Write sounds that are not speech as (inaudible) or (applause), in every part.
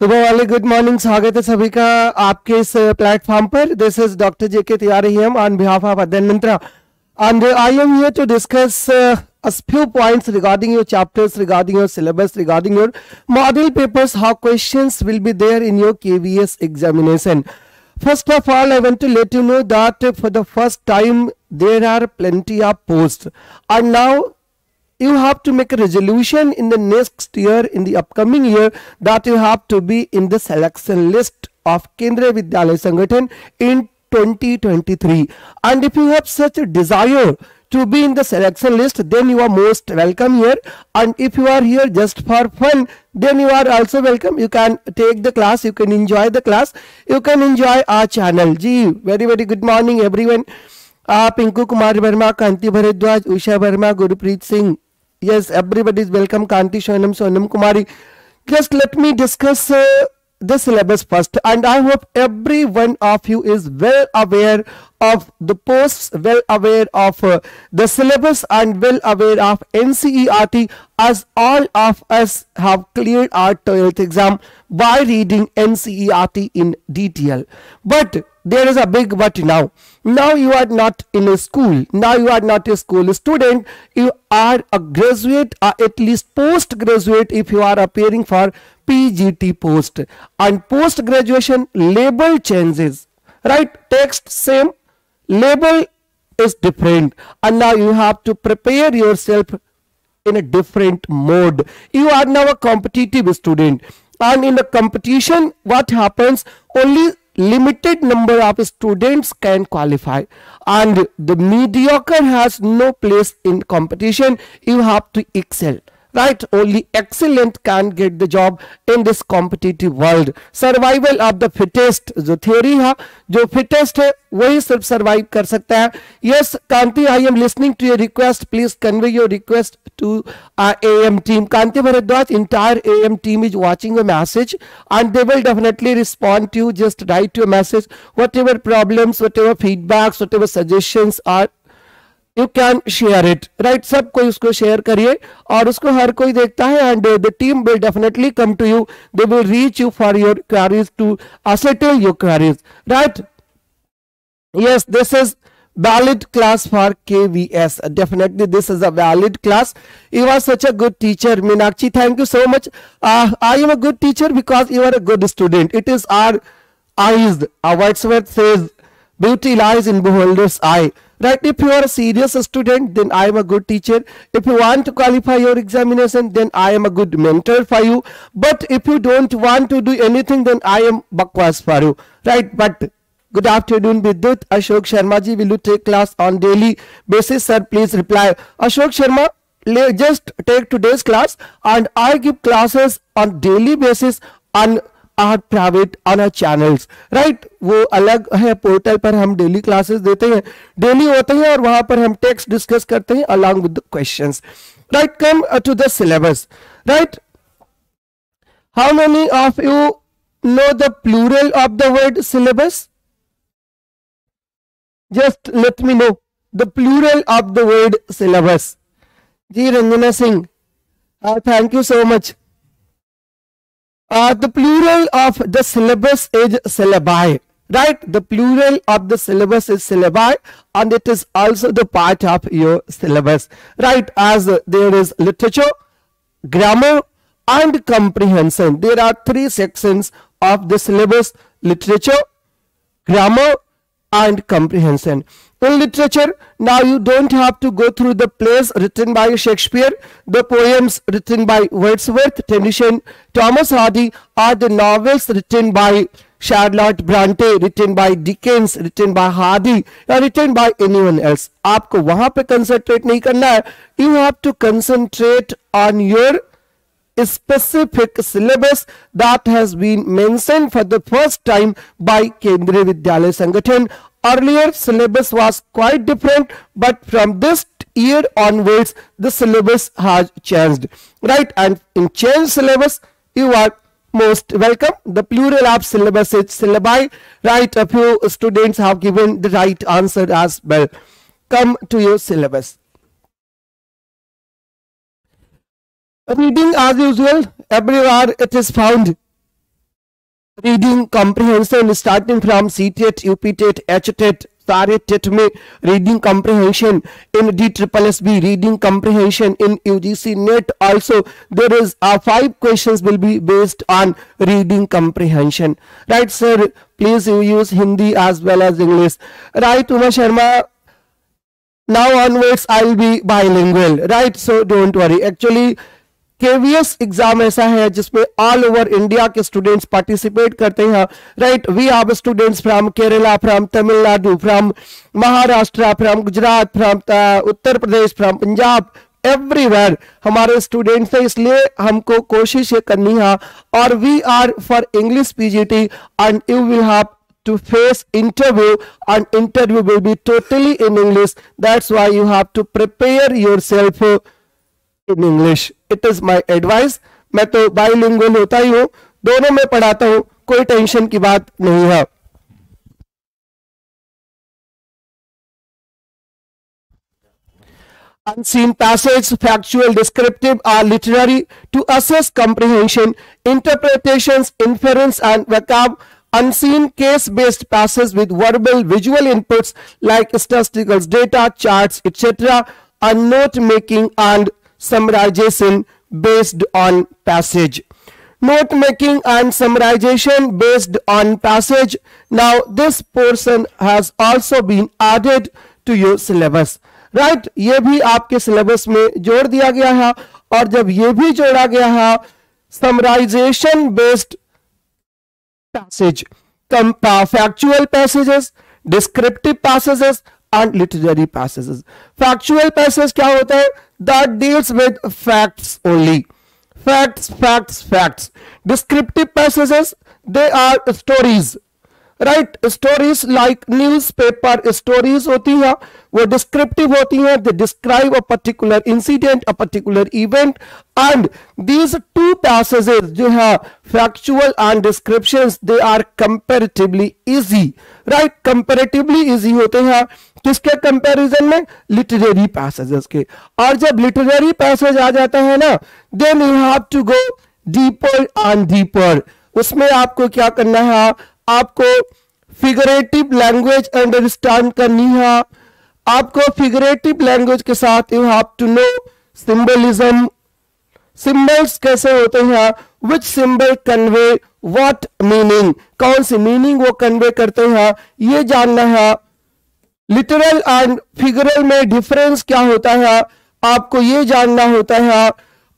सुबह वाले good morning स्वागत है सभी का आपके इस प्लेटफॉर्म पर। This is doctor J Tiwari हम on behalf of Adhyayan Mantra and I am here to discuss few points regarding your chapters regarding your syllabus regarding your model papers how question will be there in your KVS examination first of all I went to let you know that for the first time there are plenty of post and now you have to make a resolution in the next year in the upcoming year that you have to be in the selection list of Kendriya Vidyalaya Sangathan in 2023 and if you have such a desire to be in the selection list then you are most welcome here and if you are here just for fun then you are also welcome you can take the class you can enjoy the class you can enjoy our channel ji very very good morning everyone uh, Pinku Kumar Verma Kanti Bhardwaj Usha Verma Gurpreet Singh Yes, everybody is welcome. Kanti Shonam Sonam Kumari. Just let me discuss uh, the syllabus first. And I hope every one of you is well aware of the posts, well aware of uh, the syllabus and well aware of NCERT as all of us have cleared our 12th exam by reading NCERT in detail. But there is a big but now. Now you are not in a school. Now you are not a school student. You are a graduate or at least postgraduate if you are appearing for pgt post. And post graduation label changes. Right? Text same label is different. And now you have to prepare yourself in a different mode. You are now a competitive student. And in the competition what happens? Only limited number of students can qualify. And the mediocre has no place in competition. You have to excel right only excellent can get the job in this competitive world survival of the fittest जो theory है जो fittest है वही सिर्फ survive कर सकता है yes Kanti I am listening to your request please convey your request to our AM team Kanti Bharadwaj entire AM team is watching a message and they will definitely respond to you just write your message whatever problems whatever feedbacks whatever suggestions are you can share it right सब कोई उसको share करिए और उसको हर कोई देखता है and the team will definitely come to you they will reach you for your queries to ascertain your queries right yes this is valid class for kvs definitely this is a valid class you are such a good teacher meenakshi thank you so much uh, i am a good teacher because you are a good student it is our eyes uh, wordsworth says beauty lies in beholder's eye right if you are a serious student then i am a good teacher. If you want to qualify your examination then i am a good mentor for you. But if you don't want to do anything then i am bakwas for you. Right but good afternoon Vidyut. Ashok sharma ji will you take class on daily basis? Sir please reply. Ashok sharma just take today's class and i give classes on daily basis on our private on our channels right वो अलग है portal पर हम daily classes देते हैं daily होते हैं और वहाँ पर हम टेक्स्ट डिस्कस करते हैं along with the questions right come to the syllabus right how many of you know the plural of the word syllabus just let me know the plural of the word syllabus ji Ranjana Singh thank you so much Uh, the plural of the syllabus is syllabi right? The plural of the syllabus is syllabi and it is also the part of your syllabus right? As there is literature grammar and comprehension. There are three sections of the syllabus literature grammar and comprehension in literature now you don't have to go through the plays written by shakespeare the poems written by wordsworth tennyson thomas hardy or the novels written by charlotte bronte written by dickens written by hardy or written by anyone else आपको वहां पे concentrate नहीं करना है you have to concentrate on your specific syllabus that has been mentioned for the first time by Kendriya Vidyalaya Sangathan. Earlier syllabus was quite different but from this year onwards the syllabus has changed. Right and in changed syllabus you are most welcome. The plural of syllabus is syllabi. Right a few students have given the right answer as well. Come to your syllabus. Reading as usual, everywhere it is found. Reading comprehension starting from C TET UP TET H TET सारे TET में reading comprehension in D triple S B reading comprehension in UGC NET also there is a five question will be based on reading comprehension right sir please you use Hindi as well as English right Uma Sharma now onwards i will be bilingual. Right, so don't worry. Actually KVS exam ऐसा है जिसमें all over India के students participate करते हैं। Right we are students from Kerala from Tamil Nadu from Maharashtra from Gujarat from Uttar Pradesh from Punjab everywhere हमारे students हैं। इसलिए हमको कोशिश ये करनी है। और we are for English PGT and you will have to face interview and interview will be totally in english. That's why you have to prepare yourself in English it is my advice मैं तो bilingual होता ही हूँ दोनों में पढ़ाता हूँ कोई tension की बात नहीं है unseen passage, factual, descriptive, or literary to assess comprehension, interpretations, inference, and vocab. Unseen case-based passages with verbal, visual inputs like statistical data, charts, etc. and note-making and summarization based on passage note making and summarization based on passage now this portion has also been added to your syllabus right ये भी आपके syllabus में जोड़ दिया गया है और जब ये भी जोड़ा गया है summarization based passage factual passages descriptive passages and literary passages factual passage क्या होता है that deals with facts only facts facts facts descriptive passages they are stories right stories like newspaper stories होती है वो डिस्क्रिप्टिव होती हैं they describe a particular incident a particular event and these two passages जो है factual and descriptions they are comparatively easy right comparatively easy होते हैं किसके कंपैरिजन में? लिटरेरी पैसेजेस के। और जब लिटरेरी पैसेज आ जाता है ना then you have to go deeper and deeper उसमें आपको क्या करना है? आपको फिगरेटिव लैंग्वेज अंडरस्टैंड करनी है। आपको फिगरेटिव लैंग्वेज के साथ you have to know symbolism symbols कैसे होते हैं? Which symbol convey what meaning कौन सी मीनिंग वो कन्वे करते हैं? ये जानना है। लिटरल एंड फिगरल में डिफरेंस क्या होता है? आपको ये जानना होता है।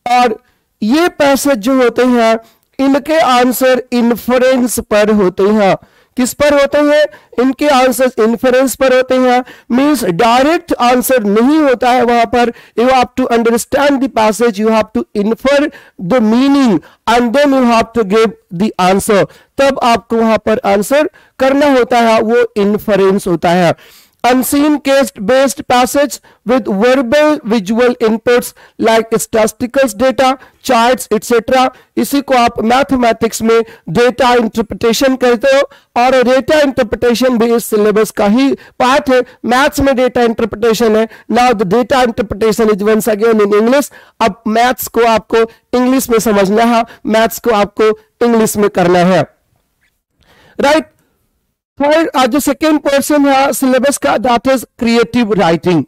और ये पैसेज जो होते हैं, इनके आंसर इन्फ्रेंस पर होते हैं। किस पर होते हैं? इनके आंसर इन्फ्रेंस पर होते हैं। मीन्स डायरेक्ट आंसर नहीं होता है वहाँ पर। You have to understand the passage you have to infer the meaning and then you have to give the answer तब आपको वहाँ पर आंसर करना होता है, वो इन्फ्रेंस होता है। Unseen case based passage with verbal visual inputs like statistical data, charts etc इसी को आप मैथमेटिक्स में डेटा इंटरप्रिटेशन करते हो और डेटा इंटरप्रिटेशन भी इस सिलेबस का ही पार्ट है। मैथ्स में डेटा इंटरप्रिटेशन है। Now the data interpretation is once again in English अब मैथ्स को आपको इंग्लिश में समझना है। मैथ्स को आपको इंग्लिश में करना है। Right right? थर्ड uh, जो सेकेंड पोर्शन है सिलेबस का that is creative writing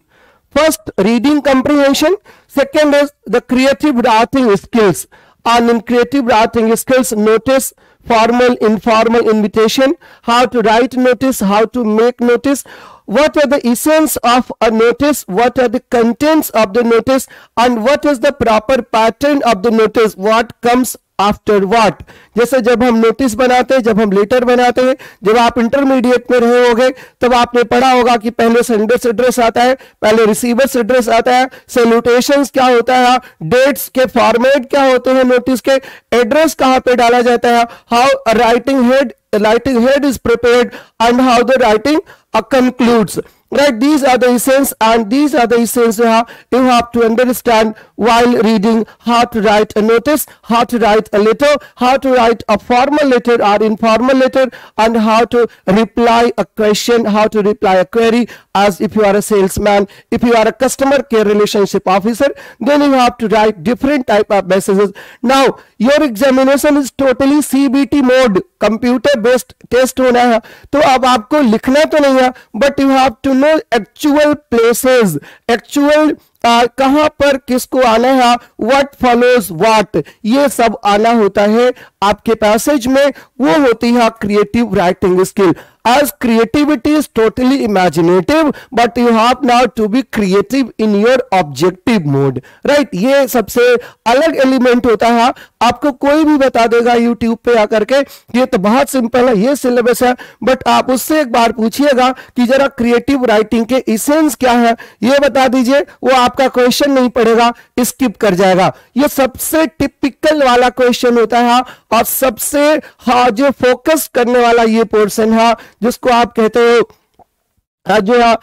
first reading comprehension second is the creative writing skills and in creative writing skills notice formal informal invitation how to write notice how to make notice what are the essence of a notice what are the contents of the notice and what is the proper pattern of the notice what comes after what जैसे जब हम notice बनाते हैं, जब हम letter बनाते हैं, जब आप इंटरमीडिएट में रहे होगे, तब आपने पढ़ा होगा कि पहले सेंडर्स एड्रेस आता है, पहले रिसीवर्स एड्रेस आता है सेल्यूटेशन क्या होता है डेट्स के फॉर्मेट क्या होते हैं नोटिस के एड्रेस कहाँ पे डाला जाता है how writing head writing head is prepared and how the writing concludes right these are the essence and these are the essence you have, you have to understand while reading how to write a notice how to write a letter how to write a formal letter or informal letter and how to reply a question how to reply a query as if you are a salesman if you are a customer care relationship officer then you have to write different type of messages now your examination is totally cbt mode computer based test होना है तो अब आपको लिखना तो नहीं है but you have to know actual places actual कहाँ पर किसको आना है व्हाट फॉलोज व्हाट ये सब आना होता है आपके पैसेज में वो होती है creative writing skill as creativity is totally imaginative, but you have now to be creative in your objective mode, right? ये सबसे अलग एलिमेंट होता है। आपको कोई भी बता देगा यूट्यूब पे आकर के, ये तो बहुत सिंपल है, ये सिलेबस है बट आप उससे एक बार पूछिएगा कि जरा क्रिएटिव राइटिंग के इसेंस क्या है। ये बता दीजिए, वो आपका क्वेश्चन नहीं पड़ेगा स्किप कर जाएगा। ये सबसे टिपिकल वाला क्वेश्चन होता है, और सबसे हाँ जो फोकस करने वाला ये पोर्शन है जिसको आप कहते हो जो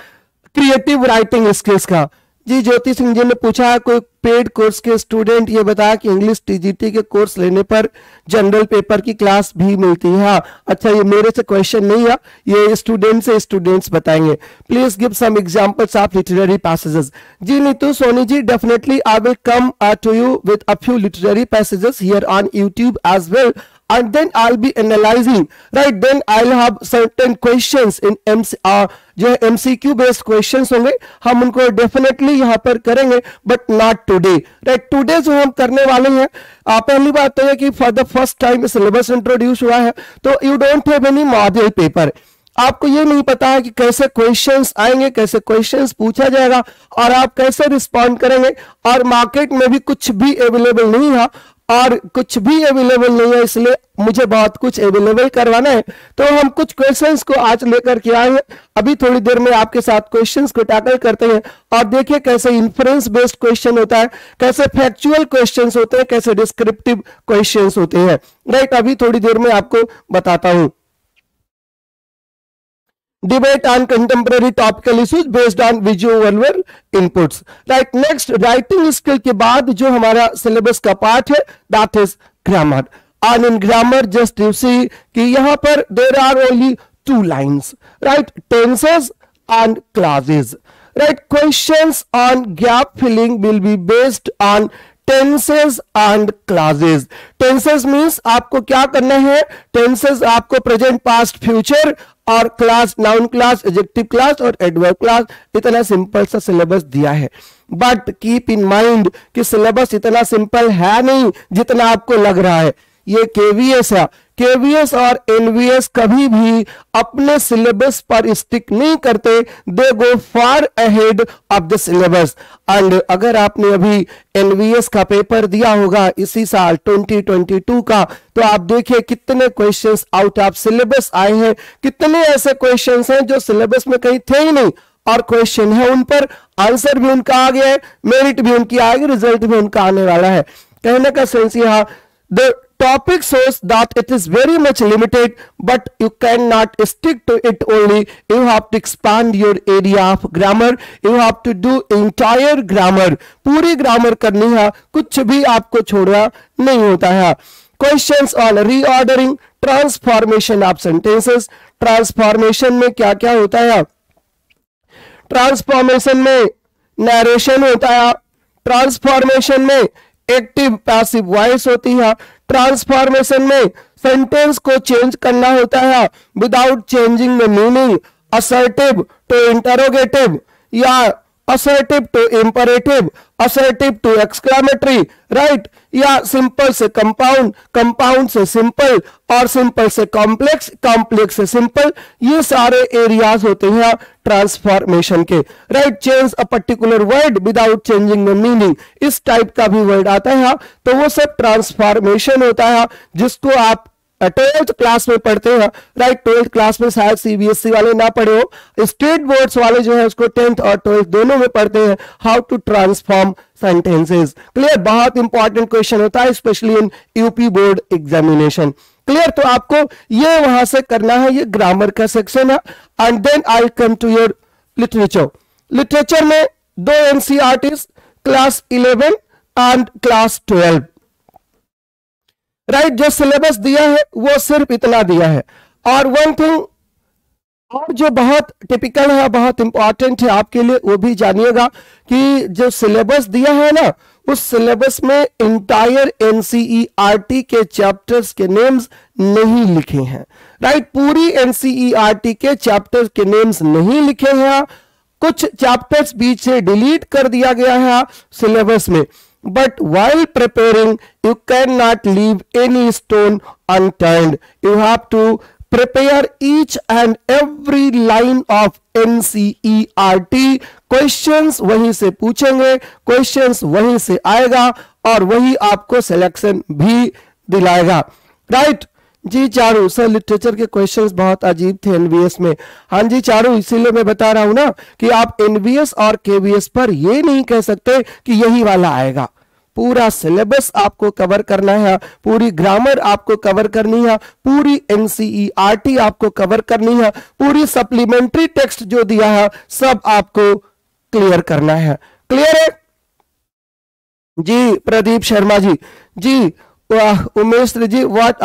क्रिएटिव राइटिंग स्किल्स का। जी, ज्योति सिंह जी ने पूछा, कोई पेड कोर्स के स्टूडेंट ये बताया कि इंग्लिश टीजीटी के कोर्स लेने पर जनरल पेपर की क्लास भी मिलती है। हाँ अच्छा ये मेरे से क्वेश्चन नहीं है, ये स्टूडेंट से स्टूडेंट्स बताएँगे। Please give some examples of literary passages ji Neetu Soni ji definitely I will come to you with a few literary passages here on YouTube as well and then I'll be analyzing right? Then I'll have certain questions in MC uh, जो है MCQ based questions होंगे। हम उनको definitely यहाँ पर करेंगे but not today right today जो हम करने वाले हैं पहली बात तो है कि for the first time syllabus introduce हुआ है तो you don't have any model paper आपको ये नहीं पता है कि कैसे क्वेश्चंस आएँगे कैसे क्वेश्चंस पूछा जाएगा और आप कैसे रिस्पॉन्ड करेंगे और मार्केट में भी कुछ भी अवेलेबल नहीं है और कुछ भी अवेलेबल नहीं है, इसलिए मुझे बहुत कुछ अवेलेबल करवाना है। तो हम कुछ क्वेश्चंस को आज लेकर के आए हैं। अभी थोड़ी देर में आपके साथ क्वेश्चंस को टैकल करते हैं। और देखिए कैसे इन्फ्रेंस बेस्ड क्वेश्चन होता है, कैसे फैक्चुअल क्वेश्चंस होते हैं, कैसे डिस्क्रिप्टिव क्वेश्चंस होते हैं। राइट अभी थोड़ी देर में आपको बताता हूँ। Debate on contemporary topical issues based on visual inputs right next writing skill के बाद जो हमारा syllabus का पार्ट है that is grammar and in grammar just you see कि यहाँ पर there are only two lines right tenses and clauses right questions on gap filling will be based on tenses and clauses tenses means आपको क्या करना है? Tenses आपको present past future और clause noun clause adjective clause और adverb clause इतना simple सा syllabus दिया है। बट कीप इन माइंड कि सिलेबस इतना सिंपल है नहीं जितना आपको लग रहा है। ये केवीएस है। केवीएस और एनवीएस कभी भी अपने सिलेबस पर स्टिक नहीं करते they go far ahead of the syllabus and अगर आपने अभी एनवीएस का पेपर दिया होगा इसी साल 2022 का तो आप देखिए कितने क्वेश्चंस आउट ऑफ़ सिलेबस आए हैं। कितने ऐसे क्वेश्चंस हैं जो सिलेबस में कहीं थे ही नहीं। और क्वेश्चन है उन पर आंसर भी उनका आ गया है मेरिट भी उनकी आएगी रिज़ल्ट भी उनका आने वाला है। कहने का सेंस यहाँ topic shows that it is very much limited but you cannot stick to it only you have to expand your area of grammar you have to do entire grammar पूरी grammar करनी है कुछ भी आपको छोड़ना नहीं होता है questions on reordering transformation of sentences transformation में क्या क्या होता है ट्रांसफॉर्मेशन में नरेशन होता है ट्रांसफॉर्मेशन में एक्टिव पैसिव वॉइस होती है ट्रांसफॉर्मेशन में सेंटेंस को चेंज करना होता है। Without changing the meaning assertive to interrogative या assertive to imperative, assertive to exclamatory, right? या सिंपल से कंपाउंड कंपाउंड से सिंपल और सिंपल से कॉम्प्लेक्स कॉम्प्लेक्स से सिंपल ये सारे एरियाज़ होते हैं ट्रांसफॉर्मेशन के right change a particular word without changing the meaning इस टाइप का भी वर्ड आता है तो वो सब ट्रांसफॉर्मेशन होता है, जिसको आप ट्वेल्थ क्लास में पढ़ते हैं राइट ट्वेल्थ क्लास में शायद सीबीएसई e वाले ना पढ़े हो। स्टेट बोर्ड्स वाले जो है, उसको टेंथ और ट्वेल्थ दोनों में पढ़ते हैं। How to transform sentences clear बहुत इंपॉर्टेंट क्वेश्चन होता है specially in UP board examination clear तो आपको ये वहाँ से करना है, ये ग्रामर का सेक्शन है। And then I come to your literature literature में दो NCERTs class eleven and class twelve right जो सिलेबस दिया है, वो सिर्फ़ इतना दिया है। और वन थिंग और जो बहुत टिपिकल है, बहुत इंपॉर्टेंट है आपके लिए, वो भी जानिएगा कि जो सिलेबस दिया है ना, उस सिलेबस में इंटायर एनसीईआरटी के चैप्टर्स के नेम्स नहीं लिखे हैं। राइट पूरी एनसीईआरटी के चैप्टर्स के नेम्स नहीं लिखे हैं। कुछ चैप्टर्स बीच से डिलीट कर दिया गया है सिलेबस में। But while preparing you cannot leave any stone unturned you have to prepare each and every line of NCERT questions वहीं से पूछेंगे questions से आएगा और वही आपको सिलेक्शन भी दिलाएगा right right? Ji Charu, sir literature के क्वेश्चंस बहुत अजीब थे एनवीएस में। हाँ जी चारू, इसीलिए मैं बता रहा हूँ ना कि आप एनवीएस और केवीएस पर ये नहीं कह सकते कि यही वाला आएगा। पूरा सिलेबस आपको कवर करना है, पूरी ग्रामर आपको कवर करनी है, पूरी एनसीईआरटी आपको कवर करनी है, पूरी सप्लीमेंट्री टेक्स्ट जो दिया है, सब आपको क्लियर करना है। क्लियर है? जी, Pradeep Sharma ji. Ji Umesh ji what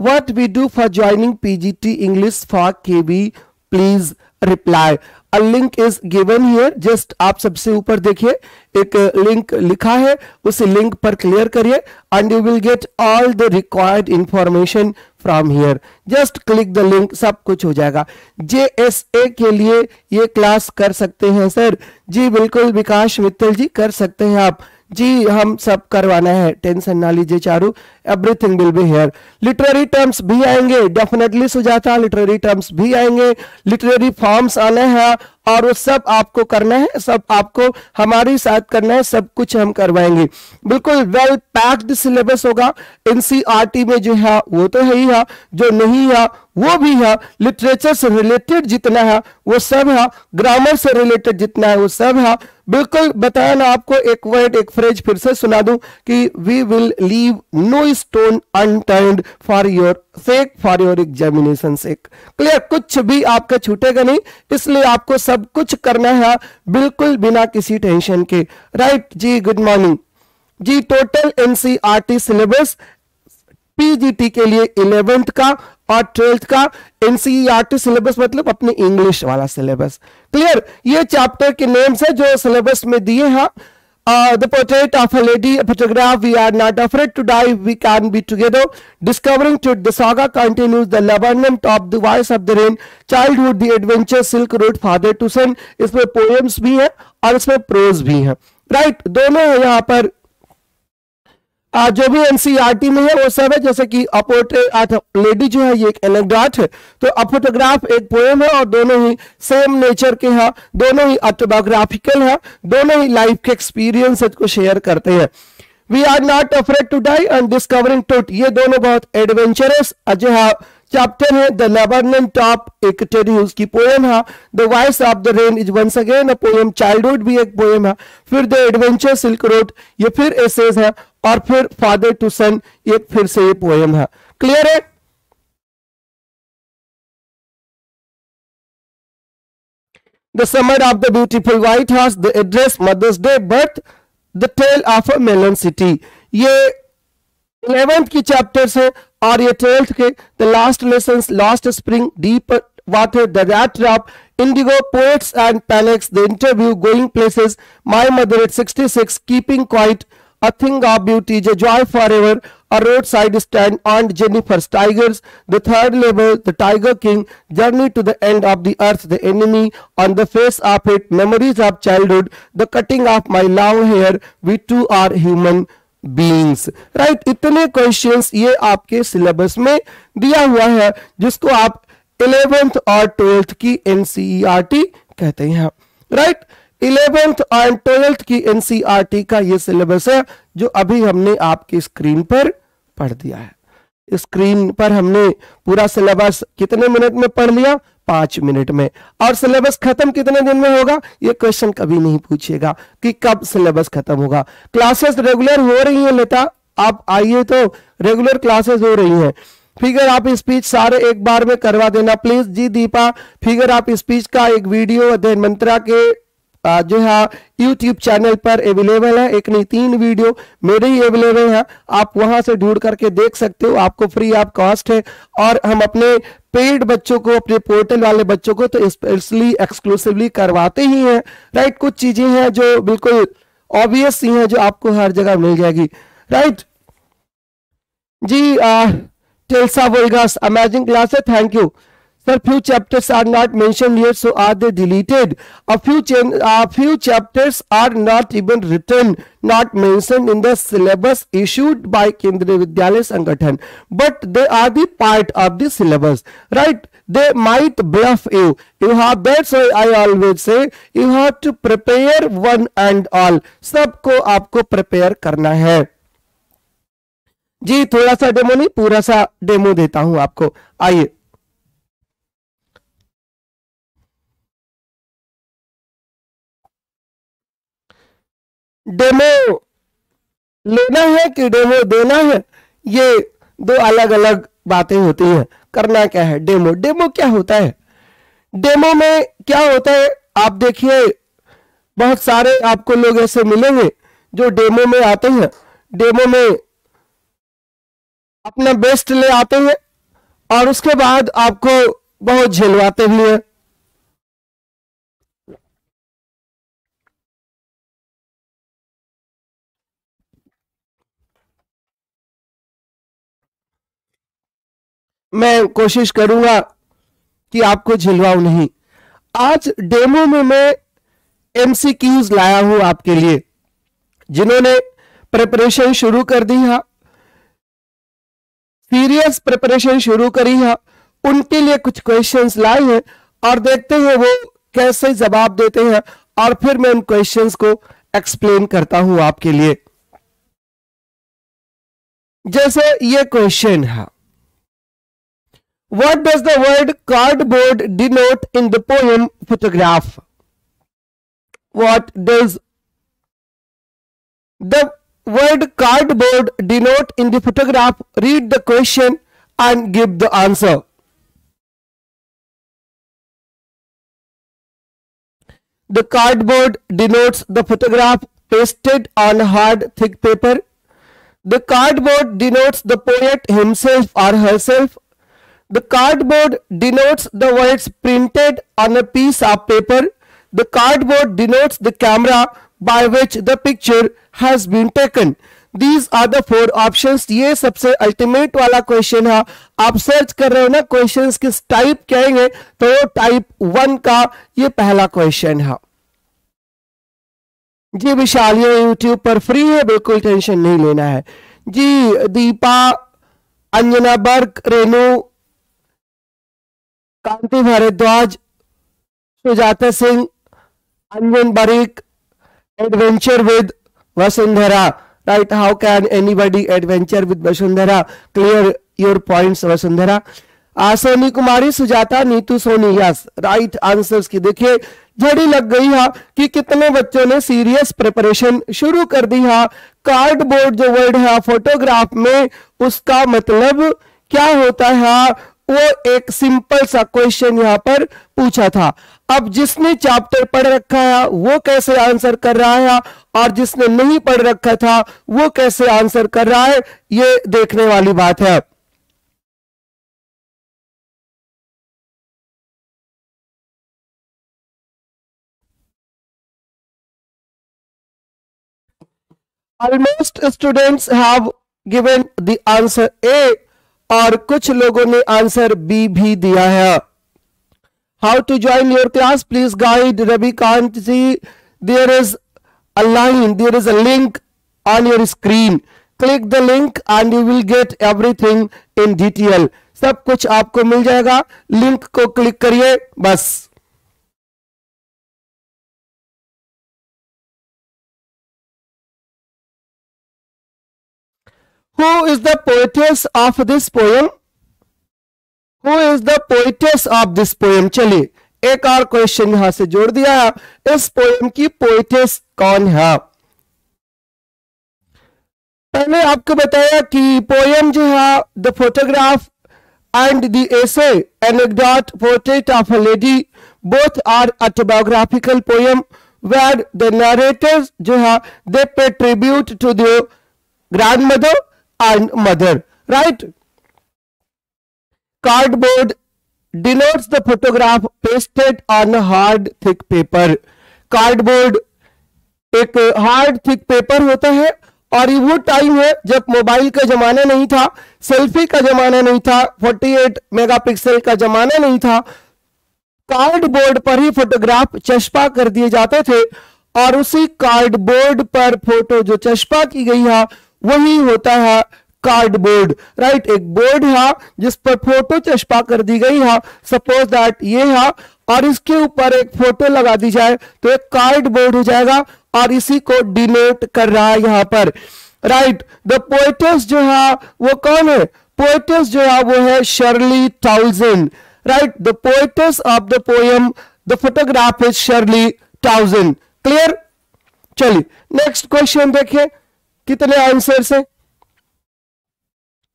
what we do for joining PGT English for KB please reply a link is given here just आप सबसे ऊपर देखिए, एक लिंक लिखा है, उस लिंक पर क्लियर करिए and you will get all the required information from here just click the link सब कुछ हो जाएगा. जे एस ए के लिए ये क्लास कर सकते हैं सर जी, बिल्कुल, विकास मित्तल जी, कर सकते हैं आप. जी, हम सब करवाना है. टेंशन ना लीजिए Charu. Everything will be here literary terms भी आएँगे डेफिनेटली सुजाता लिटरेरी टर्म्स भी आएँगे लिटरेरी फॉर्म्स आने हैं, और वो सब आपको करना है, सब आपको हमारे साथ करना है, सब कुछ हम करवाएँगे। बिल्कुल वेल पैक्ड सिलेबस होगा। एनसीईआरटी में जो है, वो तो है ही है, जो नहीं है, वो भी है। लिटरेचर से रिलेटेड जितना है, वो सब है। ग्रामर से रिलेटेड जितना है, वो सब है। बिल्कुल बताया ना आपको, एक वर्ड एक फ्रेज फिर से सुना दूँ कि we will leave no stone unturned for your sake for your examination sake clear कुछ भी आपका छूटेगा नहीं, इसलिए आपको सब कुछ करना है, बिल्कुल बिना किसी टेंशन के। Right ji good morning ji total NCERT syllabus PGT के लिए इलेवेंथ का और ट्वेल्थ का एनसीईआरटी सिलेबस मतलब अपने इंग्लिश वाला सिलेबस क्लियर ये चैप्टर के नेम्स है जो सिलेबस में दिए हैं। Uh, the portrait of a lady, a photograph, we are not afraid to die, we can be together. Discovering truth, the saga continues, the laburnum top, the voice of the rain, childhood, the adventure, silk road, father to son. इसमें poems भी hai और इसमें prose भी hai right right? दोनों है यहाँ पर जो भी एनसीईआरटी में है, वो सब है, जैसे कि अपोर्ट्रेट लेडी जो है, ये एक एनेग्राट है। तो अपोटोग्राफ एक पोएम है, और दोनों ही सेम नेचर के हैं, दोनों ही ऑटोबायोग्राफिकल है, दोनों ही लाइफ के एक्सपीरियंस को शेयर करते हैं। We are not afraid to die and discovering Tut ये दोनों बहुत एडवेंचरस जो है चैप्टर है द लेबरन टॉप एक टेडी की पोएम है। The voice of the rain is once again a poem childhood भी एक पोएम है। फिर द एडवेंचर सिल्क रोड ये फिर एसेज है। और फिर फादर टू सन एक फिर से ये पोएम है। क्लियर है? The summer of the beautiful white house the address mother's day birth the tell of a melon city ये इलेवेंथ की चैप्टर है और ये ट्वेल्थ के the last lesson last spring deep water the rat trap indigo poets and panics the interview going places my mother at 66 keeping quiet a thing of beauty, a joy forever, a roadside stand on Jennifer's Tigers, the third level, the Tiger King, journey to the end of the earth, the enemy, on the face of it, memories of childhood, the cutting of my long hair, we too are human beings right? इतने question ये आपके syllabus में दिया हुआ है, जिसको आप eleventh और ट्वेल्थ की एनसीईआरटी कहते हैं राइट? इलेवेंथ और ट्वेल्थ की एनसीईआरटी का ये सिलेबस है, जो अभी हमने आपकी स्क्रीन पर पढ़ दिया है स्क्रीन पर हमने पूरा सिलेबस कितने मिनट में पढ़ लिया? पाँच मिनट में। और सिलेबस खत्म कितने दिन में होगा? ये क्वेश्चन कभी नहीं पूछेगा कि कब सिलेबस खत्म होगा। क्लासेस रेगुलर हो रही है, लेता। आप आइए तो रेगुलर क्लासेस हो रही हैं। फिगर आप स्पीच सारे एक बार में करवा देना प्लीज़ जी, दीपा फिगर आप स्पीच का एक वीडियो अध्ययन मंत्रा के जो है यूट्यूब चैनल पर अवेलेबल है। एक नहीं, तीन वीडियो मेरे ही अवेलेबल है। आप वहाँ से ढूंढ करके देख सकते हो। आपको फ्री ऑफ़ कॉस्ट है। और हम अपने पेड बच्चों को, अपने पोर्टल वाले बच्चों को तो स्पेशली एक्सक्लूसिवली करवाते ही हैं। राइट कुछ चीज़ें हैं जो बिल्कुल ऑब्वियस ही हैं, जो आपको हर जगह मिल जाएगी। राइट जी टेल्सा वोल्गास अमेजिंग क्लास है। Thank you Sir, few chapters are not mentioned here, so are they deleted? A few, a few chapters are not even written, not mentioned in the syllabus issued by Kendriya Vidyalaya Sangathan, but they are the part of the syllabus, right? They might bluff you. You have that's why I always say you have to prepare one and all. सबको आपको prepare करना है जी थोड़ा सा demo नहीं पूरा सा demo देता हूँ आपको आइए डेमो लेना है कि डेमो देना है? ये दो अलग अलग बातें होती हैं। करना क्या है? डेमो। डेमो क्या होता है? डेमो में क्या होता है? आप देखिए, बहुत सारे आपको लोग ऐसे मिलेंगे जो डेमो में आते हैं। डेमो में अपना बेस्ट ले आते हैं और उसके बाद आपको बहुत झेलवाते भी हैं। मैं कोशिश करूँगा कि आपको झिलवाऊ नहीं। आज डेमो में मैं एमसीक्यूज लाया हूँ आपके लिए, जिन्होंने प्रिपरेशन शुरू कर दी है। सीरियस प्रिपरेशन शुरू करी है। उनके लिए कुछ क्वेश्चंस लाए हैं और देखते हैं वो कैसे जवाब देते हैं और फिर मैं उन क्वेश्चंस को एक्सप्लेन करता हूँ आपके लिए। जैसे ये क्वेश्चन है। What does the word cardboard denote in the poem photograph? What does the word cardboard denote in the photograph? Read the question and give the answer. The cardboard denotes the photograph pasted on hard thick paper. The cardboard denotes the poet himself or herself the cardboard denotes the words printed on a piece of paper. The cardboard denotes the camera by which the picture has been taken. These are the four options. ये सबसे ultimate वाला question है आप search कर रहे हो ना questions किस टाइप कहेंगे तो टाइप वन का ये पहला क्वेश्चन है जी विशाल ये यूट्यूब पर फ्री है बिल्कुल टेंशन नहीं लेना है जी दीपा अंजना बर्क रेनू कांति Bhardwaj, Sujata Singh Anjan Barik, adventure with Vasundhara. Right how can anybody adventure with Vasundhara? Clear your points Vasundhara. Soni Kumari, Sujata, Neetu, Soni, yes. Right answers की देखिए, झड़ी लग गई है कि कितने बच्चों ने सीरियस प्रिपरेशन शुरू कर दी है। कार्डबोर्ड जो वर्ड है फोटोग्राफ में, उसका मतलब क्या होता है? वो एक सिंपल सा क्वेश्चन यहाँ पर पूछा था। अब जिसने चैप्टर पढ़ रखा है, वो कैसे आंसर कर रहा है? और जिसने नहीं पढ़ रखा था, वो कैसे आंसर कर रहा है? ये देखने वाली बात है। Almost students have given the answer A और कुछ लोगों ने आंसर बी भी दिया है। How to join your class please guide Ravikant ji there is a there is a link on your screen click the link and you will get everything in detail सब कुछ आपको मिल जाएगा। Link को click करिए, बस। Who is the poetess of this poem? Who is the poetess of this poem? चलिए एक और क्वेश्चन यहाँ से जोड़ दिया है इस पोएम की पोइटेस कौन है पहले आपको बताया कि पोएम जो है the photograph and the essay anecdote portrait of a lady both are autobiographical poem where the narrators जो है they pay tribute to their grandmother and mother, right? Cardboard denotes the photograph pasted on a hard, thick paper. Cardboard, एक hard thick paper होता है, और ये वो time है जब मोबाइल का जमाना नहीं था सेल्फी का जमाना नहीं था 48 मेगापिक्सल का जमाना नहीं था कार्डबोर्ड पर ही फोटोग्राफ चश्पा कर दिए जाते थे, और उसी कार्डबोर्ड पर फ़ोटो जो चश्पा की गई है वही होता है कार्डबोर्ड राइट एक बोर्ड है, जिस पर फ़ोटो चश्पा कर दी गई है। सपोज़ दैट ये है, और इसके ऊपर एक फ़ोटो लगा दी जाए तो एक कार्ड बोर्ड हो जाएगा, और इसी को डिनोट कर रहा है यहाँ पर राइट द पोइटस जो है, वो कौन है? पोइटस जो है, वो है Shirley thousand right the poets of the poem the photograph is Shirley thousand clear चलिए नेक्स्ट क्वेश्चन देखिए। कितने आंसर से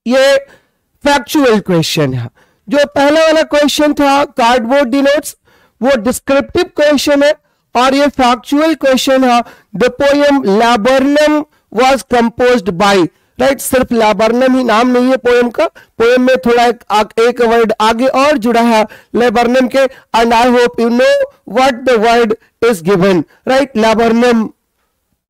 ये फैक्चुअल क्वेश्चन है। जो पहला वाला क्वेश्चन था कार्डबोर्ड डिनोट्स वो डिस्क्रिप्टिव क्वेश्चन है और ये फैक्चुअल क्वेश्चन है the poem laburnum was compose by right सिर्फ़ लैबरनम ही नाम नहीं है पोएम का पोएम में थोड़ा एक, एक वर्ड आगे और जुड़ा है लेबर्नम के and I hope you know what the word is given right laburnum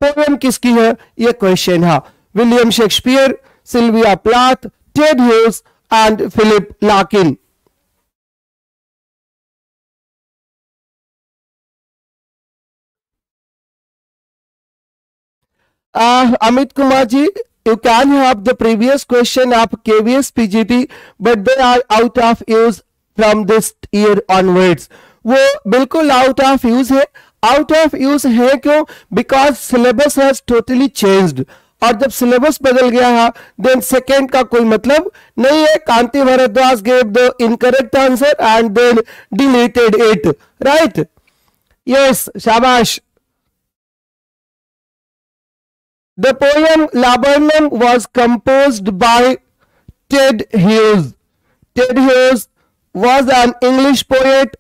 poem किसकी है? ये क्वेश्चन है। William Shakespeare Sylvia Plath Ted Hughes and Philip Larkin Amit Kumar ji you can have the previous question of KVS PGT but they are out of use from this year onwards वो बिल्कुल out of use है out of use है क्यों? Because syllabus has totally changed और जब syllabus बदल गया है देन सेकेंड का कोई मतलब नहीं है। Kanti Bhardwaj gave the incorrect answer and then deleted it right yes शाबाश The poem Laburnum was composed by Ted Hughes. Ted Hughes was an English poet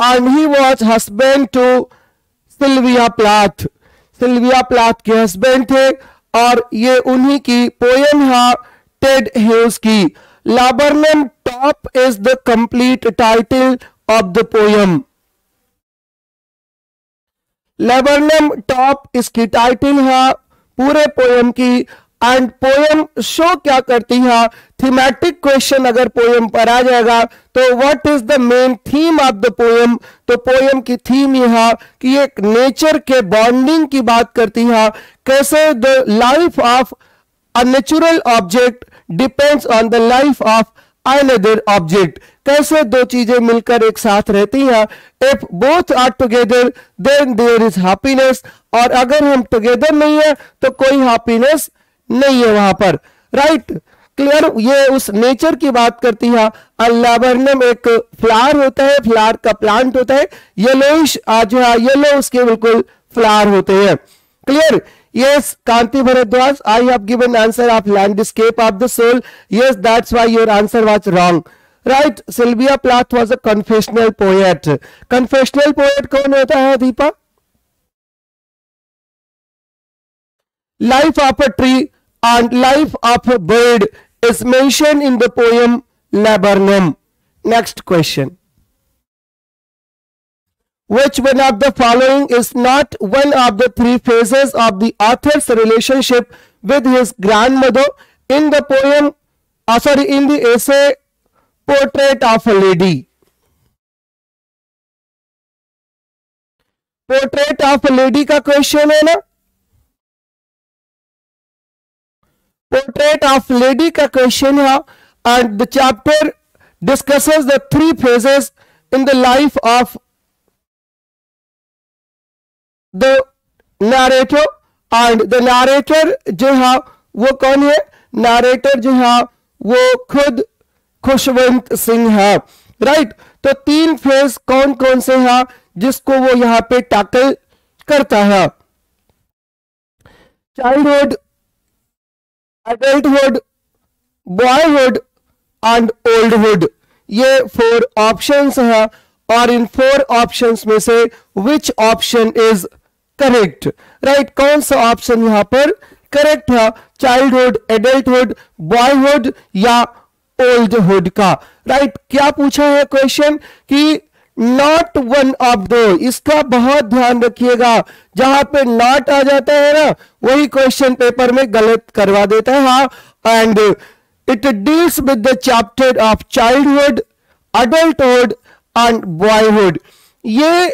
and he was husband to Sylvia Plath. Sylvia Plath के husband थे और ये उन्हीं की poem है Ted Hughes की। Laburnum top is the complete title of the poem. Laburnum top इसकी title है पूरे पोयम की। एंड पोयम शो क्या करती है? थीमेटिक क्वेश्चन अगर पोयम पर आ जाएगा तो what is the main theme of the poem तो पोयम की थीम यह कि एक नेचर के बॉन्डिंग की बात करती है। कैसे the life of a natural object depends on the life of another object कैसे दो चीज़ें मिलकर एक साथ रहती हैं? If both are together then there is happiness और अगर हम टुगेदर नहीं है तो कोई हैप्पीनेस नहीं है वहाँ पर। राइट क्लियर ये उस नेचर की बात करती है। अल्लाबर्नम एक फ्लावर होता है फ्लावर का प्लांट होता है। येलो आज है येलो उसके बिल्कुल फ्लावर होते हैं। Clear yes Kanti Bhardwaj I have given answer of landscape of the soul yes that's why your answer was wrong right Sylvia Plath was a confessional poet confessional poet कौन होता है, Deepa? Life of a tree and life of a bird is mentioned in the poem Laburnum. Next question. Which one of the following is not one of the three phases of the author's relationship with his grandmother in the poem, uh, sorry, in the essay Portrait of a Lady? Portrait of a Lady का question है ना Portrait of Lady का question है and the chapter discusses the three phases in the life of the narrator and the narrator जो है, वो कौन है? नारेटर जो है, वो खुद खुशवंत सिंह है। राइट तो तीन फ़ेज़ कौन कौन से है, जिसको वो यहाँ पे टैकल करता है? Childhood adulthood boyhood and oldhood ये फोर ऑप्शंस है और इन फोर ऑप्शंस में से which option is correct right कौन सा ऑप्शन यहाँ पर करेक्ट है? चाइल्डहुड एडल्टहुड बॉयहुड या ओल्डहुड का? Right right? क्या पूछा है क्वेश्चन कि नॉट वन ऑफ़ दो इसका बहुत ध्यान रखिएगा। जहाँ पे नॉट आ जाता है ना, वही क्वेश्चन पेपर में गलत करवा देता है। हाँ and it deals with the chapter of childhood adulthood and boyhood ये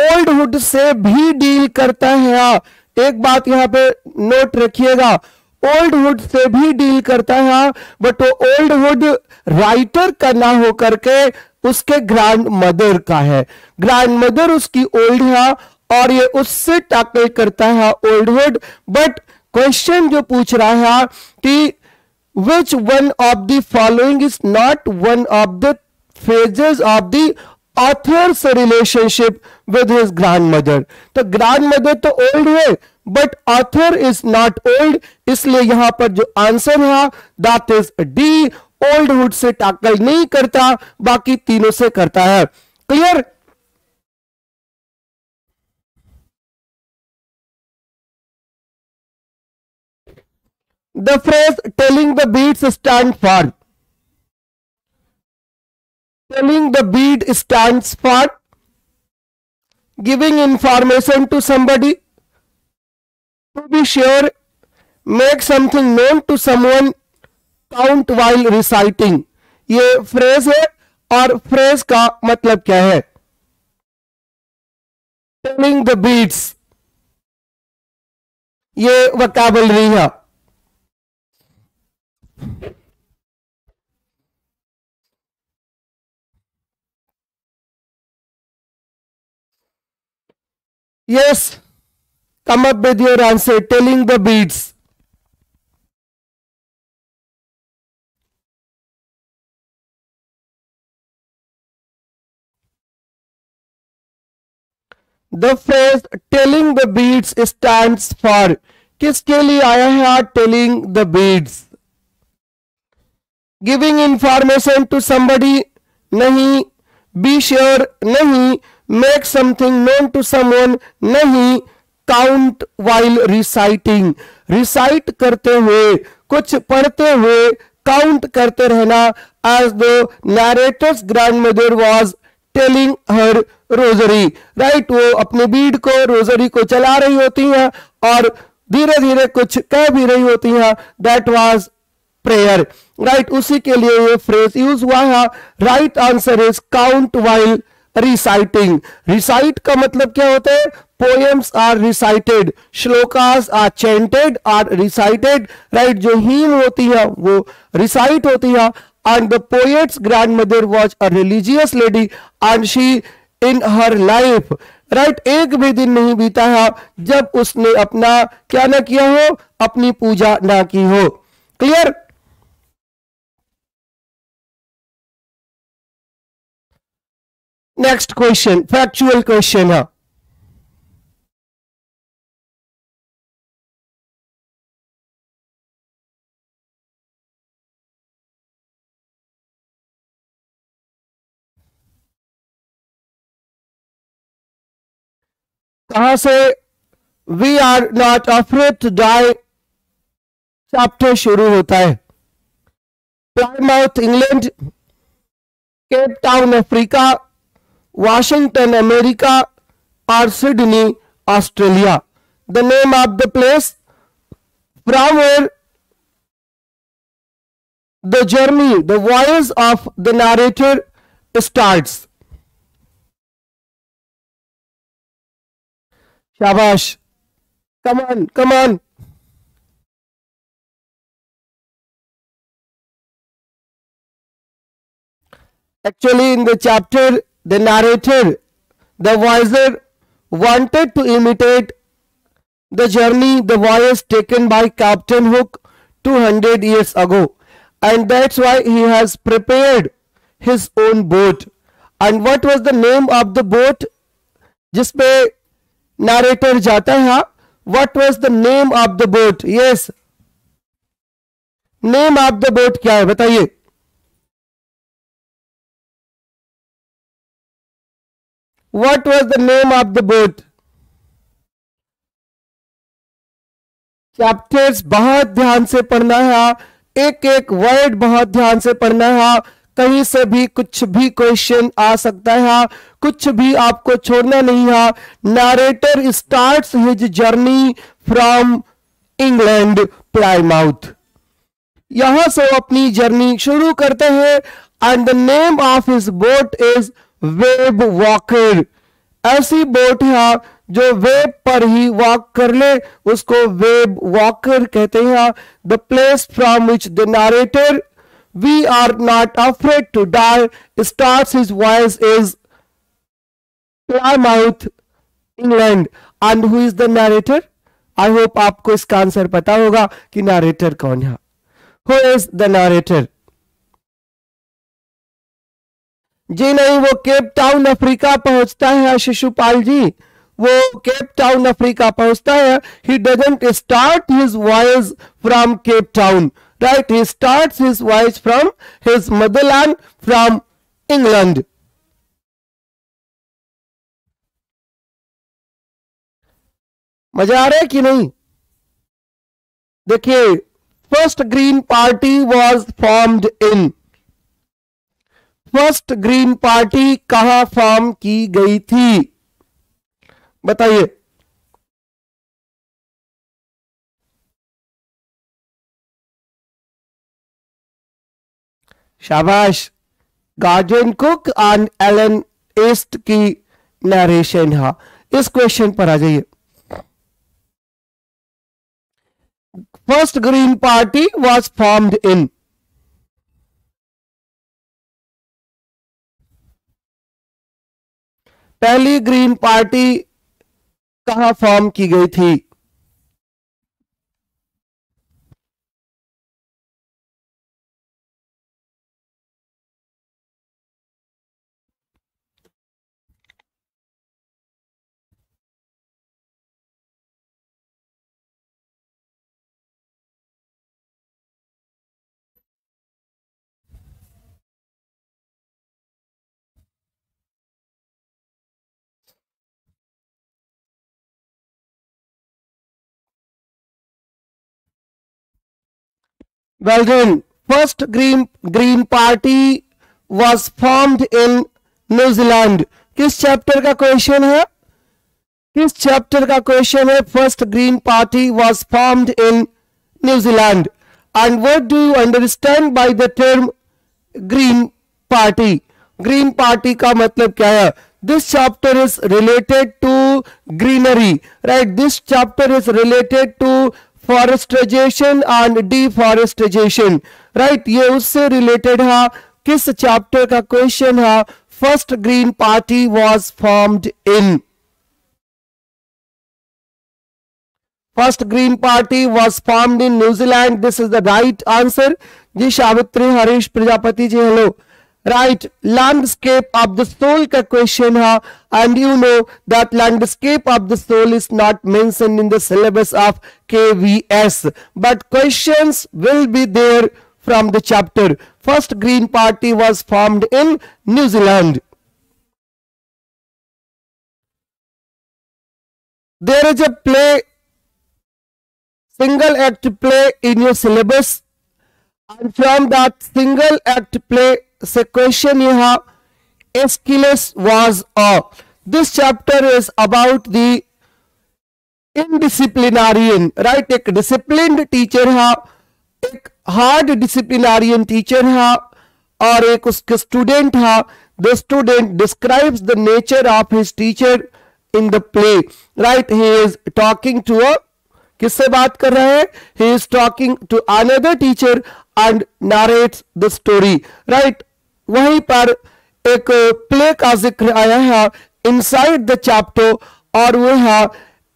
ओल्डहुड से भी डील करता है। हाँ एक बात यहाँ पे नोट रखिएगा। ओल्डहुड से भी डील करता है। बट वो ओल्डहुड राइटर का ना होकर करके उसके ग्रैंड मदर का है। ग्रैंड मदर उसकी ओल्ड है और ये उससे टैकल करता है ओल्डहुड बट क्वेश्चन जो पूछ रहा है कि which one of the following is not one of the phases of the author's relationship with his grandmother तो ग्रैंड मदर तो ओल्ड है but author is not old इसलिए यहाँ पर जो आंसर है दैट इज़ डी ओल्डहुड से tackle नहीं करता, बाकी तीनों से करता है। Clear the phrase telling the beats stand for telling the bead stand for giving information to somebody. To be sure, make something known to someone. Count while reciting ये phrase है और फ्रेज का मतलब क्या है? टर्निंग द बीट्स ये vocabulary है। Yes come up with your answer telling the beats the phrase telling the beads stand for किसके लिए आया है telling the beads giving information to somebody नहीं. बी श्योर नहीं. Make something known to someone नहीं. Count while reciting recite करते हुए, कुछ पढ़ते हुए काउंट करते रहना. एज दो narrator's grandmother was telling her rosary right वो अपने बीड को, रोजरी को चला रही होती हैं और धीरे धीरे कुछ कह भी रही होती हैं दैट वाज प्रेयर राइट उसी के लिए ये फ्रेज यूज़ हुआ है। Right answer is count while reciting recite का मतलब क्या होता है? Poems are recited shlokas are chanted are recited right जो हीम होती है, वो रिसाइट होती है। And the poet's grandmother was a religious lady and she in her life. Right, एक भी दिन नहीं बीता है जब उसने अपना क्या ना किया हो, अपनी पूजा ना की हो। Clear next question factual question है। कहाँ से we are not afraid to die chapter शुरू होता है। Plymouth England Cape Town Africa Washington America और Sydney Australia the name of the place from where the journey the voice of the narrator starts Shabash. Come on, come on. Actually, in the chapter, the narrator, the voicer, wanted to imitate the journey, the voyage taken by Captain Hook 200 years ago. And that's why he has prepared his own boat. And what was the name of the boat? जिसपे Narrator जाता है what was the name of the boat yes name of the boat क्या है? बताइए। What was the name of the boat chapters बहुत ध्यान से पढ़ना है। एक एक वर्ड बहुत ध्यान से पढ़ना है हाँ, कहीं से भी कुछ भी क्वेश्चन आ सकता है कुछ भी आपको छोड़ना नहीं, है। Narrator starts his journey from England Plymouth यहाँ से अपनी जर्नी शुरू करते हैं and the name of his boat is web walker ऐसी बोट है जो वेब पर ही वॉक कर ले, उसको वेब वॉकर कहते हैं the place from which the narrator we are not afraid to die start his voice is Plymouth England and who is the narrator I hope आपको इसका आंसर पता होगा कि नारेटर कौन है। हु इज़ द नारेटर जी नहीं, वो केप टाउन अफ्रीका पहुँचता है, शिशुपाल जी। वो केप टाउन अफ्रीका पहुँचता है। He doesn't start his voice from Cape Town right he start his voice from his motherland from England मज़ा आ रहा है कि नहीं? देखिए first Green Party was formed in first Green Party कहाँ फॉर्म की गई थी? बताइए। शाबाश। Gordon Cook and Allen East की नरेशन है। इस क्वेश्चन पर आ जाइए। First Green Party was formed in पहली ग्रीन पार्टी कहाँ फॉर्म की गई थी? Well done. First Green Green Party was formed in New Zealand. किस चैप्टर का क्वेश्चन है किस चैप्टर का क्वेश्चन है first green party was formed in New Zealand and what do you understand by the term green party green party का मतलब क्या है this chapter is related to greenery right this chapter is related to forestization and deforestization right ये उससे related है, किस chapter का question है first green party was formed in first green party was formed in New Zealand this is the right answer ji Savitri, Harish, Prajapati ji hello right landscape of the soul ka question ha? And you know that landscape of the soul is not mentioned in the syllabus of kvs but questions will be there from the chapter. First green party was formed in new zealand. There is a play single act play in your syllabus. And from that single act play से question you have Aeschylus was of this chapter is about the indisciplinarian right एक discipline teacher है, एक hard disciplinarian teacher हा, और एक उसके student हा। The student describes the nature of his teacher in the play right he is talking to a किससे बात कर रहे हैं? He is talking to another teacher and narrates the story right वहीं पर एक प्ले का ज़िक्र आया है इनसाइड द चैप्टर और वो है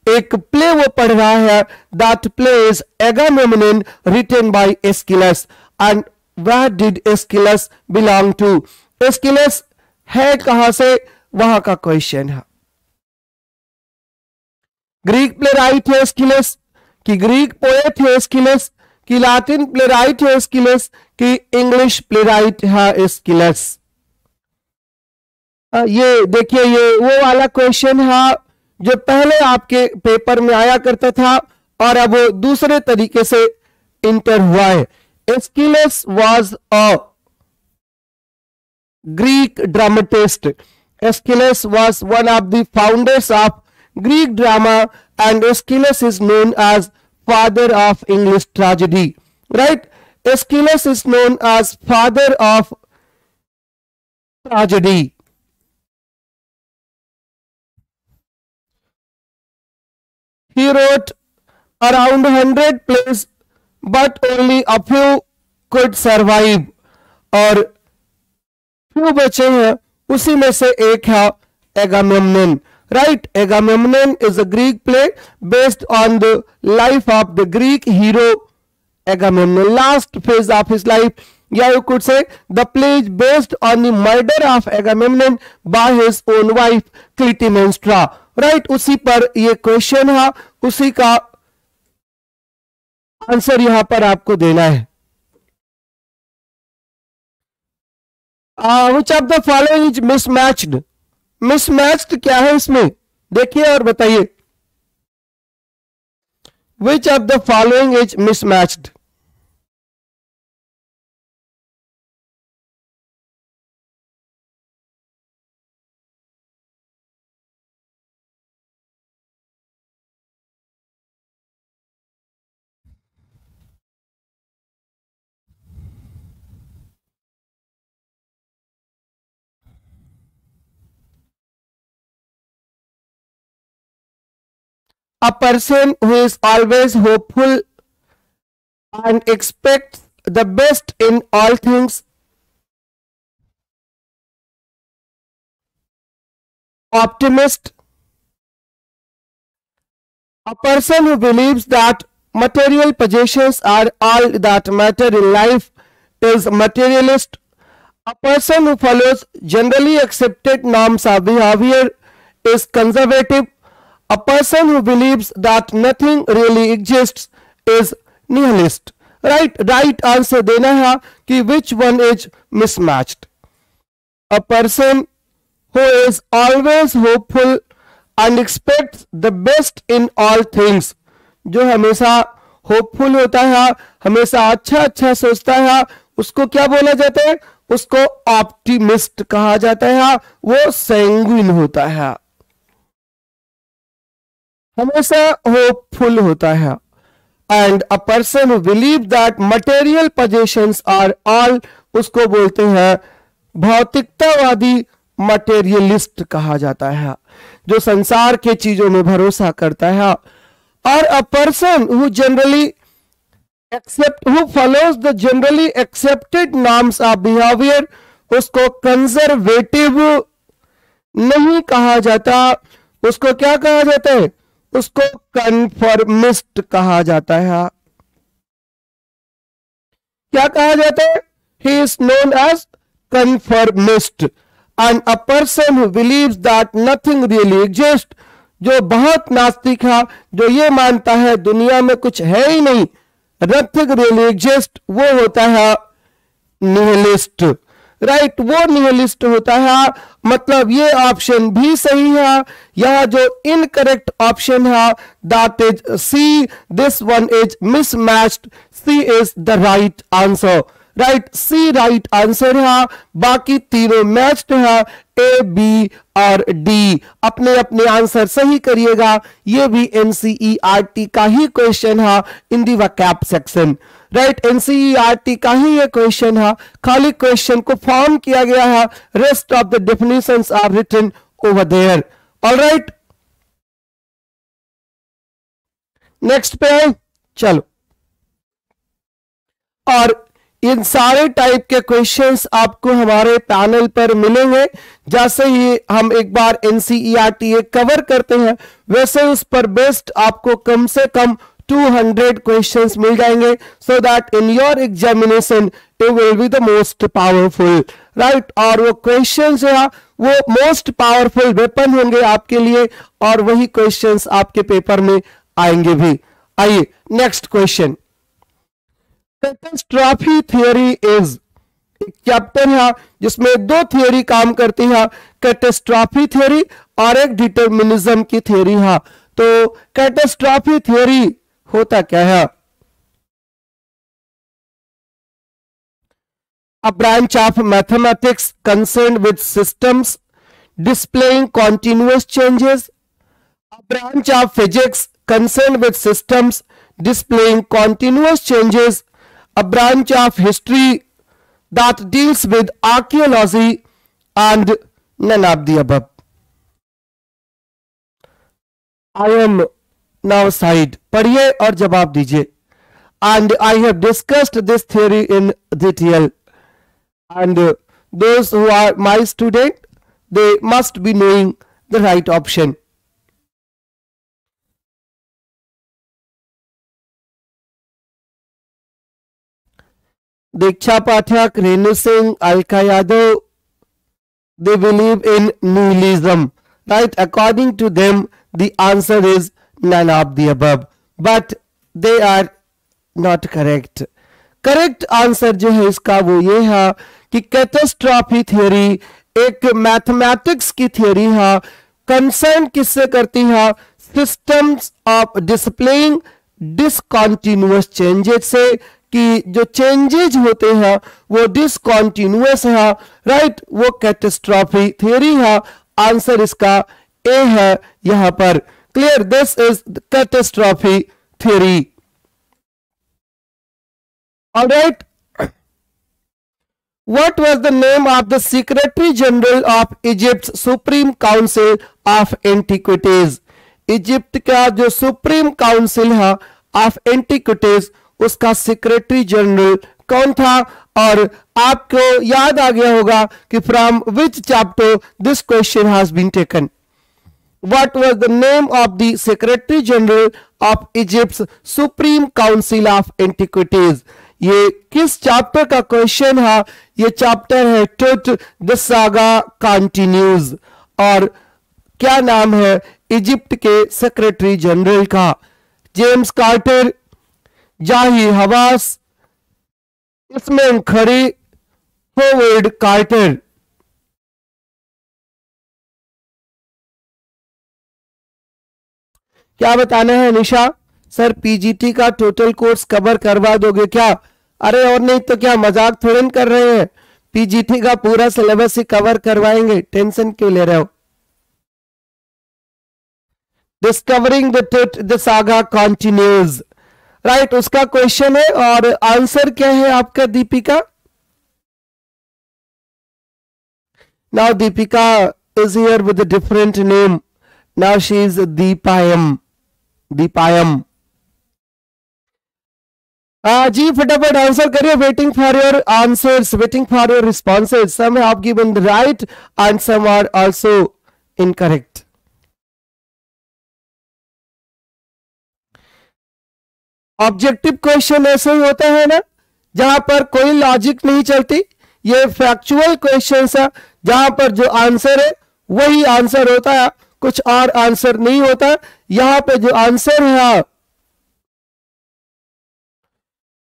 एक प्ले वो पढ़ रहा है that play is Agamemnon written by Aeschylus and वह did Aeschylus belong to Aeschylus है कहाँ से? वहाँ का क्वेश्चन है। ग्रीक प्ले राइट है एस्किलस कि ग्रीक पोएट है एस्किलस कि लातिन प्ले राइट है एस्किलस कि इंग्लिश प्ले राइट है स्किलस ये देखिए, ये वो वाला क्वेश्चन है जो पहले आपके पेपर में आया करता था और अब वो दूसरे तरीके से इंटर हुआ है। Aeschylus was a Greek dramatist Aeschylus was one of the founders of Greek drama and Aeschylus is known as father of English tragedy right Aeschylus is known as father of tragedy he wrote around 100 plays, but only a few could survive. और few बचे हैं, उसी में से एक है एगामेमनन right agamemnon is a greek play based on the life of the greek hero agamemnon last phase of his life yeah you could say the play is based on the murder of agamemnon by his own wife clytemnestra right उसी पर ये question है उसी का answer यहाँ पर आपको देना है which of the following is mismatched mismatched क्या है इसमें? देखिए और बताइए। Which of the following is mismatched a person who is always hopeful and expects the best in all things optimist. A person who believes that material possessions are all that matter in life is materialist. A person who follows generally accepted norms of behavior is conservative a person who believes that nothing really exists is nihilist. Right, right answer देना है कि which one is mismatched. A person who is always hopeful and expects the best in all things. जो हमेशा hopeful होता है हमेशा अच्छा अच्छा सोचता है उसको क्या बोला जाता है उसको ऑप्टिमिस्ट कहा जाता है वो सेंगुइन होता है हमेशा होपफुल होता है। And a person believe that material possessions are all उसको बोलते हैं, भौतिकतावादी मटेरियलिस्ट कहा जाता है, जो संसार के चीज़ों में भरोसा करता है। और a person who generally accept who follows the generally accepted norms of behaviour उसको कंजर्वेटिव नहीं कहा जाता। उसको क्या कहा जाता है? उसको कन्फर्मिस्ट कहा जाता है। क्या कहा जाता है? He is known as conformist and a person who believes that nothing really exist जो बहुत नास्तिक है, जो ये मानता है दुनिया में कुछ है ही नहीं नथिंग रियली एग्जिस्ट वो होता है निहलिस्ट राइट वो निहलिस्ट होता है। मतलब ये ऑप्शन भी सही है। यह जो इनकरेक्ट ऑप्शन है that is C this one is mismatched C is the right answer right C right answer है। बाकी तीनों मैच्ड है। ए बी और डी अपने अपने आंसर सही करिएगा। ये भी एनसीईआरटी का ही क्वेश्चन है। इन दी वैप सेक्शन राइट एनसीईआरटी का ही ये क्वेश्चन है। खाली क्वेश्चन को फॉर्म किया गया है। Rest of the definitions are written over there all right next पे है चलो। और इन सारे टाइप के क्वेश्चंस आपको हमारे पैनल पर मिलेंगे। जैसे ही हम एक बार एनसीईआरटी कवर करते हैं, वैसे उस पर बेस्ड आपको कम से कम 200 क्वेश्चंस मिल जाएँगे so that in your examination it will be the most powerful right और वो क्वेश्चन जो है, वो मोस्ट पावरफुल वेपन होंगे आपके लिए, और वही क्वेश्चंस आपके पेपर में आएँगे भी। आइए next question catastrophe theory is chapter है जिसमें दो थियोरी काम करती है कैटेस्ट्रॉफी थियोरी और एक डिटर्मिनिज्म की थियोरी है। तो कैटेस्ट्रॉफी थियोरी होता क्या है? A branch of mathematics concern with systems displaying continuous changes a branch of physics concern with systems displaying continuous changes a branch of history that deals with archaeology and none of the above I am now side पढ़िए और जवाब दीजिए and I have discussed this theory in detail and uh, those who are my student they must be knowing the right option Diksha Pathak Renu Singh Alka Yadav they believe in nihilism right according to them the answer is none of the above. But they are not correct. Correct answer जो है इसका वो ये है कि catastrophe theory एक mathematics की theory है। कंसर्न किससे करती है? Systems of displaying discontinuous changes से कि जो चेंजेज होते हैं, वो डिसकॉन्टिन्यूस है। राइट वो कैटेस्ट्रॉफी थियोरी है। आंसर इसका ए है यहाँ पर। Clear this is catastrophe theory All right. (coughs) What was the name of the Secretary General of Egypt's Supreme Council of Antiquities? Egypt का जो सुप्रीम काउंसिल है ऑफ़ एंटिक्विटीज उसका सेक्रेटरी जनरल कौन था और आपको याद आ गया होगा कि from which chapter this question has been taken what was the name of the secretary general of egypt's supreme council of antiquities? ये किस चैप्टर का क्वेश्चन है? ये चैप्टर है टुट द सागा कंटिन्यूज और क्या नाम है इजिप्ट के सेक्रेटरी जनरल का? जेम्स कार्टर जाही हवास इसमें खड़ी होवर्ड कार्टर क्या बताना है निशा? सर पीजीटी का टोटल कोर्स कवर करवा दोगे क्या? अरे, और नहीं तो क्या मज़ाक थोड़े कर रहे हैं? पीजीटी का पूरा सिलेबस ही कवर करवाएँगे। टेंशन क्यों ले रहे हो? Discovering the saga continues right उसका क्वेश्चन है और आंसर क्या है आपका Deepika? Now Deepika is here with different name now she is Deepayam Deepayam. जी, फटाफट आंसर करिए waiting for your answers waiting for your responses some have given the right and some are also incorrect objective question ऐसे ही होता है ना, जहाँ पर कोई लॉजिक नहीं चलती, ये फैक्चुअल क्वेश्चन है, जहाँ पर जो आंसर है, वही आंसर होता है। कुछ और आंसर नहीं होता यहाँ पे जो आंसर है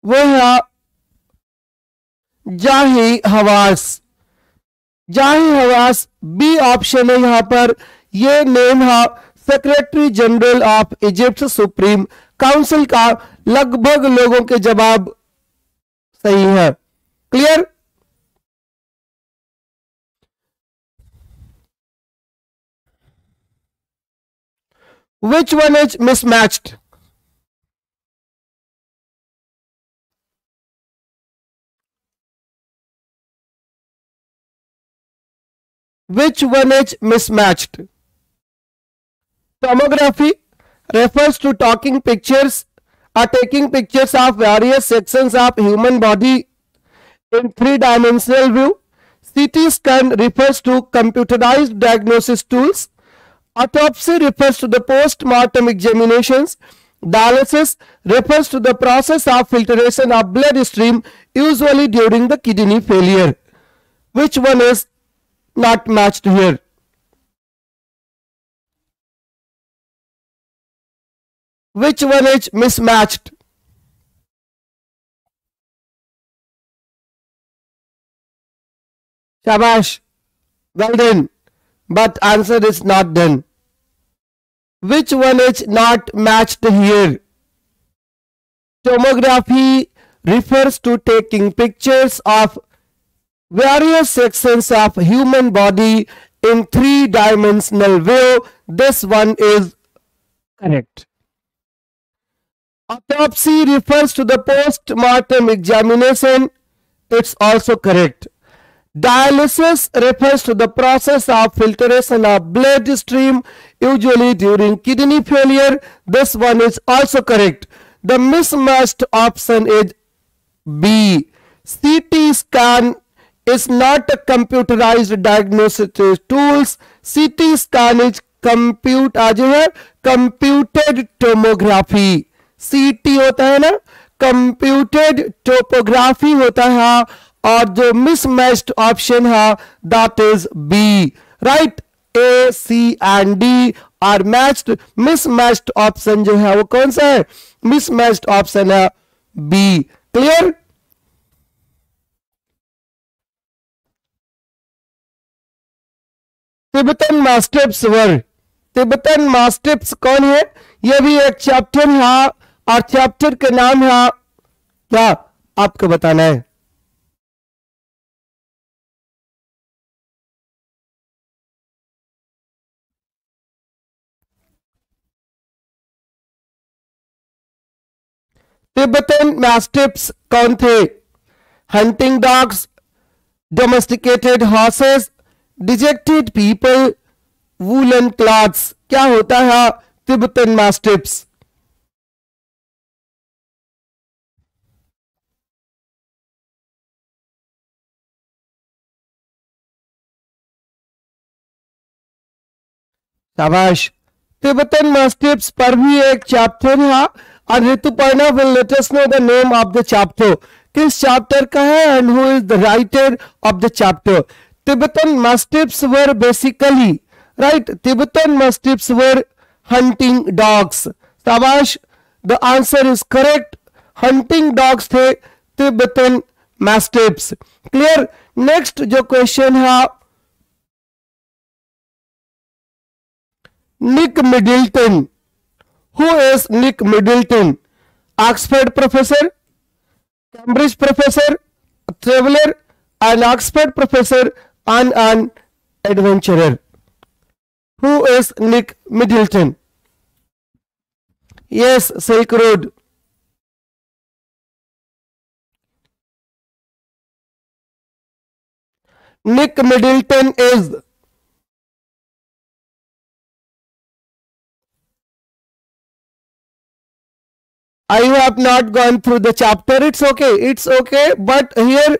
वो है जाही Hawass. Zahi Hawass B option है यहाँ पर। ये नेम है secretary general of Egypt supreme council का लगभग लोगों के जवाब सही है। Clear which one is mismatched? Which one is mismatched? Tomography refers to talking pictures or taking pictures of various sections of human body in three-dimensional view. Ct scan refers to computerized diagnosis tools autopsy refers to the post-mortem examinations dialysis refers to the process of filtration of blood stream usually during the kidney failure which one is not matched here. Which one is mismatched? Shabash. Well done. But answer is not done. Which one is not matched here? tomography refers to taking pictures of various sections of human body in three dimensional view this one is correct autopsy refers to the post-mortem examination it's also correct dialysis refers to the process of filtration of blood stream usually during kidney failure this one is also correct the mismatched option is b ct scan is not a computerized diagnostic tools ct scan is compute जो है computed tomography CT होता है ना computed topography होता है और जो mismatched option है that is B right A C and D are matched mismatched option जो है, वो कौन सा है? मिसमैच्ड ऑप्शन है B clear Tibetan mastiffs were Tibetan mastiffs कौन है? यह भी एक चैप्टर है, और चैप्टर का नाम है, क्या आपको बताना है? तिब्बतन मैस्टिप्स कौन थे? Hunting dogs domesticated horses dejected people woollen clothes क्या होता है तिब्बतन मास्टिप्स शाबाश। तिब्बतन मास्टिप्स पर भी एक चैप्टर है। और Rituparna will let know the name of the chapter किस चैप्टर का है and who is the writer of the chapter Tibetan mastiffs were basically right Tibetan mastiffs were hunting dogs शाबाश the answer is correct hunting dogs थे Tibetan mastiffs clear next जो question है Nick Middleton Who is Nick Middleton? Oxford professor, Cambridge professor, traveler, an Oxford professor, and an adventurer. Who is Nick Middleton? Yes, Silk Road. Nick Middleton is I have not gone through the chapter. It's okay. It's okay. But here,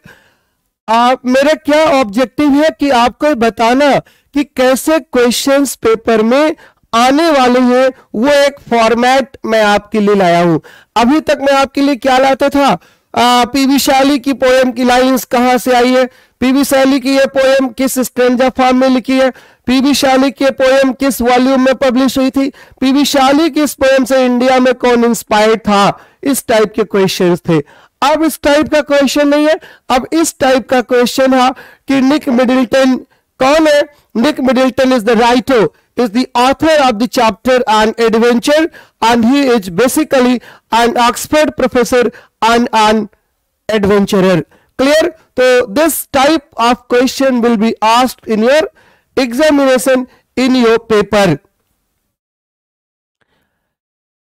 आप, मेरा क्या objective है कि आपको बताना कि कैसे questions paper में आने वाले हैं, वो एक फॉर्मेट मैं आपके लिए लाया हूँ अभी तक मैं आपके लिए क्या लाता था पीवी शाली की पोएम की लाइंस कहाँ से आई है? पीवी शैली की ये पोएम किस स्ट्रेंजर फॉर्म में लिखी है? पीवी शाली की पोएम किस वॉल्यूम में पब्लिश हुई थी? पीवी शाली की इस पोएम से इंडिया में कौन इंस्पायर्ड था? इस टाइप के क्वेश्चंस थे। अब इस टाइप का क्वेश्चन नहीं है। अब इस टाइप का क्वेश्चन है कि निक मिडिल्टन कौन है? Nick Middleton is the writer is the author of the chapter on adventure and he is basically an Oxford professor and an adventurer. Clear? So this type of question will be asked in your examination in your paper.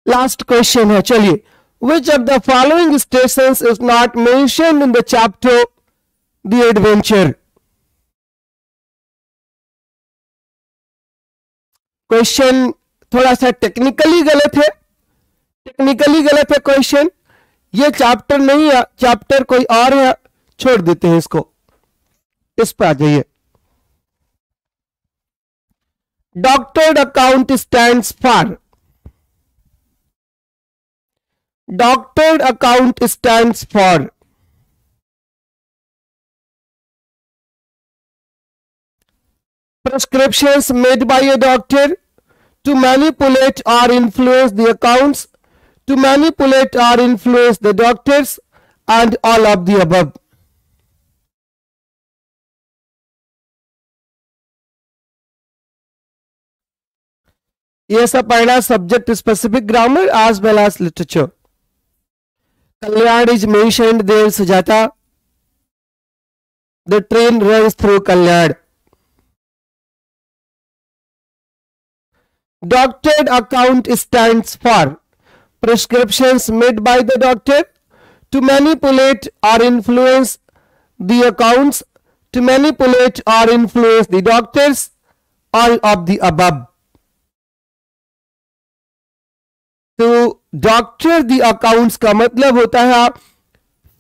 Last question है चलिए which of the following stations is not mentioned in the chapter The Adventure? Question थोड़ा सा technically गलत है। Technically गलत है question. ये chapter नहीं है, चैप्टर कोई और है, छोड़ देते हैं इसको। इस पर आ जाइए। Doctor account stand for. Doctored account stand for. prescriptions made by a doctor to manipulate or influence the accounts, to manipulate or influence the doctors and all of the above. Yes, a subject specific grammar as well as literature. Kalyan is mentioned there, Sujata. The train runs through Kalyan. Doctored account stands for prescriptions made by the doctor to manipulate or influence the accounts, to manipulate or influence the doctors, all of the above. तो doctor दी accounts का मतलब होता है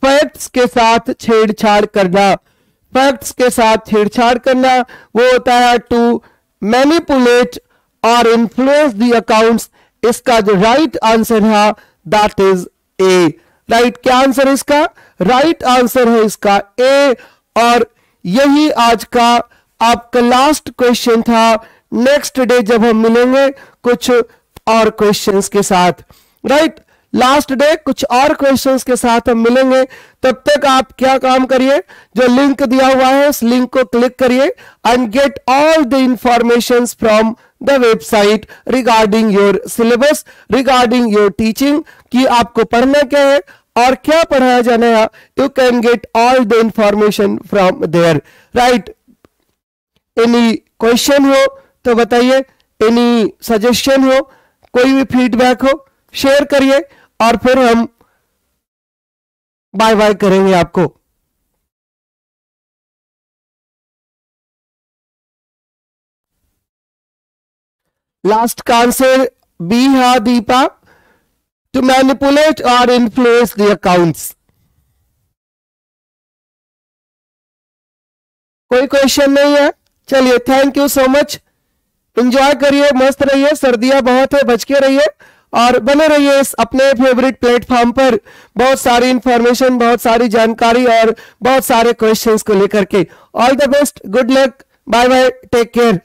facts के साथ छेड़छाड़ करना facts के साथ छेड़छाड़ करना वो होता है टू मैनिपुलेट और इन्फ्लुएंस दी अकाउंट्स इसका जो राइट आंसर है दैट इज़ ए राइट क्या आंसर है इसका? राइट आंसर है इसका ए और यही आज का आपका लास्ट क्वेश्चन था। नेक्स्ट डे जब हम मिलेंगे, कुछ और क्वेश्चंस के साथ। राइट लास्ट डे कुछ और क्वेश्चंस के साथ हम मिलेंगे। तब तक आप क्या काम करिए? जो लिंक दिया हुआ है, उस लिंक को क्लिक करिए and get all the information from the website regarding your syllabus regarding your teaching कि आपको पढ़ना क्या है और क्या पढ़ाया जाना है। You can get all the information from there right any question हो तो बताइए। एनी सजेशन हो, कोई भी फीडबैक हो शेयर करिए। और फिर हम बाय बाय करेंगे आपको। लास्ट का आंसर बी हा दीपा टू मैनिपुलेट और इन्फ्लुएंस द अकाउंट्स कोई क्वेश्चन नहीं है? चलिए thank you so much enjoy करिए, मस्त रहिए, सर्दियाँ बहुत है, बच के रहिए। और बने रहिए इस अपने फेवरेट प्लेटफॉर्म पर। बहुत सारी इंफॉर्मेशन बहुत सारी जानकारी और बहुत सारे क्वेश्चंस को लेकर के। All the best good luck bye bye take care